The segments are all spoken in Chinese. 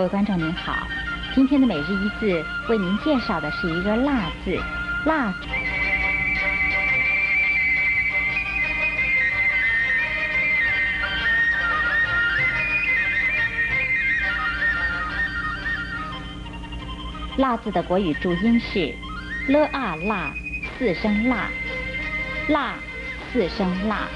各位观众您好，今天的每日一字为您介绍的是一个“蜡”字，蜡烛。蜡字的国语注音是 l a 蜡，四声蜡，蜡四声蜡。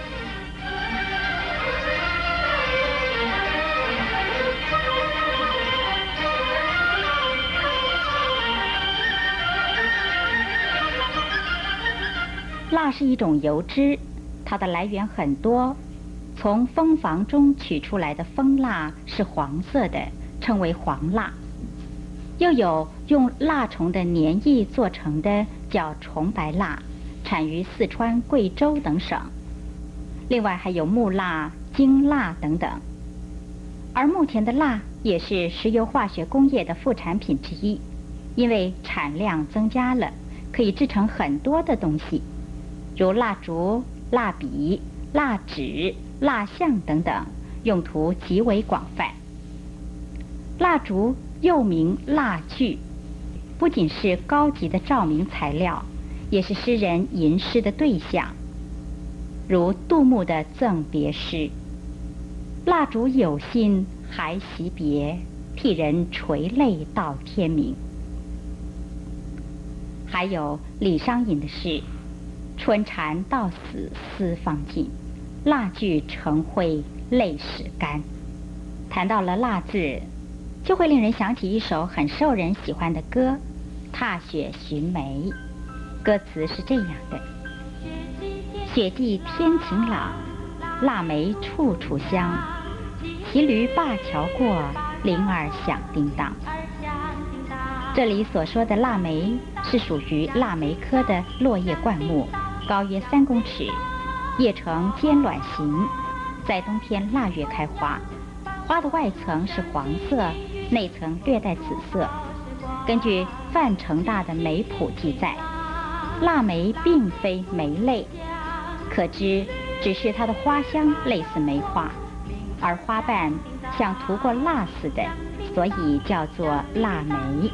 蜡是一种油脂，它的来源很多。从蜂房中取出来的蜂蜡是黄色的，称为黄蜡；又有用蜡虫的粘液做成的，叫虫白蜡，产于四川、贵州等省。另外还有木蜡、金蜡等等。而目前的蜡也是石油化学工业的副产品之一，因为产量增加了，可以制成很多的东西。如蜡烛、蜡笔、蜡纸、蜡像等等，用途极为广泛。蜡烛又名蜡炬，不仅是高级的照明材料，也是诗人吟诗的对象。如杜牧的赠别诗：“蜡烛有心还惜别，替人垂泪到天明。”还有李商隐的诗。春蚕到死丝方尽，蜡炬成灰泪始干。谈到了蜡字，就会令人想起一首很受人喜欢的歌《踏雪寻梅》。歌词是这样的：雪霁天晴朗，腊梅处处香。骑驴灞桥过，铃儿响叮当。这里所说的腊梅是属于腊梅科的落叶灌木。高约三公尺，叶呈尖卵形，在冬天腊月开花，花的外层是黄色，内层略带紫色。根据范成大的梅谱记载，腊梅并非梅类，可知只是它的花香类似梅花，而花瓣像涂过蜡似的，所以叫做腊梅。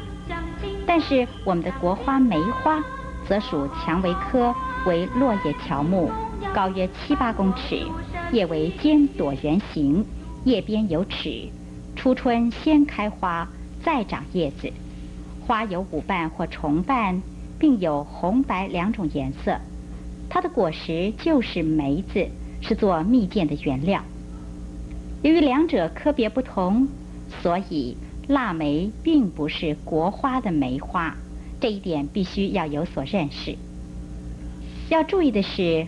但是我们的国花梅花，则属蔷薇科。为落叶乔木，高约七八公尺，叶为尖朵圆形，叶边有齿。初春先开花，再长叶子，花有五瓣或重瓣，并有红白两种颜色。它的果实就是梅子，是做蜜饯的原料。由于两者科别不同，所以腊梅并不是国花的梅花，这一点必须要有所认识。要注意的是，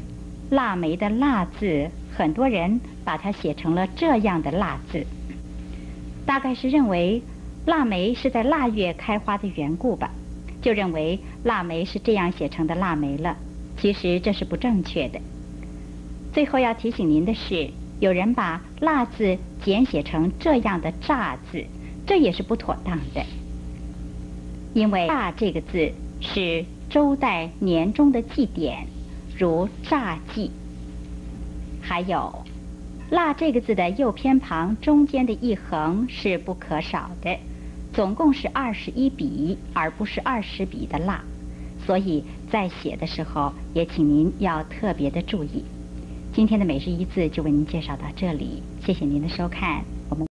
腊梅的“腊”字，很多人把它写成了这样的“腊”字，大概是认为腊梅是在腊月开花的缘故吧，就认为腊梅是这样写成的腊梅了。其实这是不正确的。最后要提醒您的是，有人把“腊”字简写成这样的“乍”字，这也是不妥当的，因为“腊”这个字是周代年中的祭典。如炸祭，还有“蜡”这个字的右偏旁中间的一横是不可少的，总共是二十一笔，而不是二十笔的“蜡”，所以在写的时候也请您要特别的注意。今天的每日一字就为您介绍到这里，谢谢您的收看，